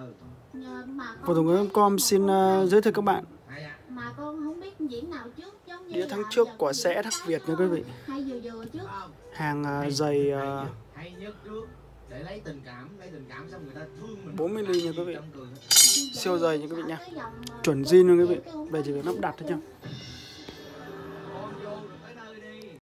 ừ Nhờ mà con vâng, Phổ Com xin uh, giới thiệu các bạn mà con không biết diễn nào trước giống như đĩa tháng trước của sẽ đặc biệt Việt nha quý vị. hay vừa vừa trước Hàng uh, Hay- giày ờ, hay nhất- trước để lấy tình cảm lấy tình cảm xong người ta thương mình 40 ly nha quý vị. Siêu dày nha quý vị nha. Chuẩn zin luôn quý vị. Về chỉ việc lắp đặt thôi nha.